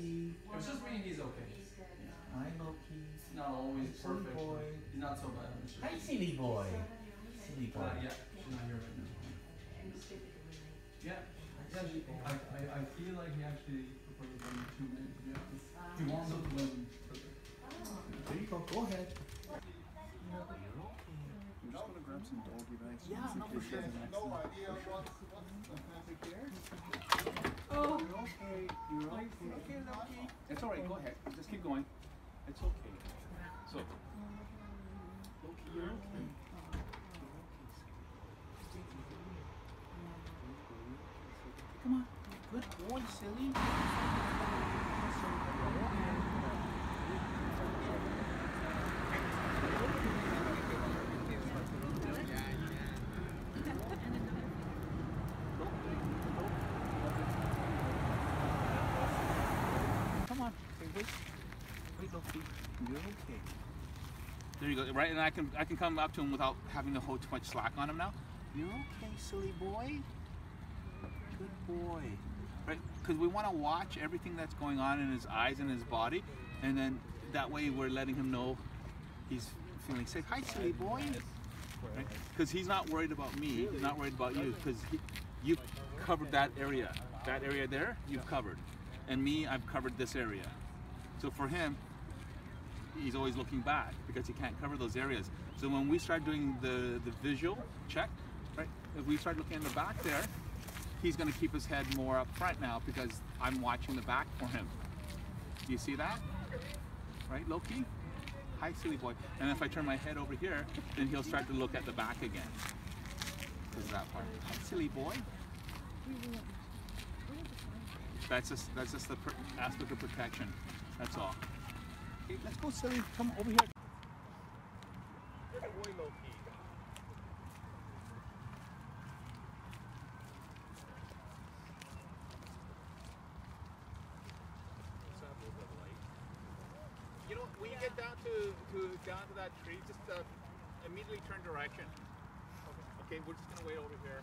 It's just mean he's okay. Hi, Loki. He's not always Silly perfect. boy. but He's not so bad. It's just- Hi, silly boy. Silly boy. Uh, yeah, she's not here right now. Yeah. Yeah, she, I, I, I feel like he actually prefers running two men, to be honest. He wants us to win. There you go. Go ahead. I'm just gonna grab some doggy bags. Yeah, no, for sure. No idea what's, what's the topic here. You're okay, you're okay. Okay, Loki. It's alright, go ahead, just keep going. It's okay. So. You're okay. Come on, good boy, silly. Come on, wait, you're okay. There you go, right, and I can I can come up to him without having to hold too much slack on him now. You're okay, silly boy. Good boy. Right, because we want to watch everything that's going on in his eyes and his body, and then that way we're letting him know he's feeling safe. Hi, silly boy. Because he's not worried about me, he's not worried about you, because you've covered that area. That area there, you've covered. And me, I've covered this area. So for him, he's always looking back because he can't cover those areas. So when we start doing the, the visual check, right, if we start looking in the back there, he's going to keep his head more up front now because I'm watching the back for him. Do you see that? Right, Loki? Hi, silly boy. And if I turn my head over here, then he'll start to look at the back again. Because that part. Hi, silly boy. That's just that's just the aspect of protection. That's all. Okay, let's go, silly. Come over here. Good boy, Loki. You know, when you get down to, to down to that tree, just uh, immediately turn direction. Okay, we're just gonna wait over here.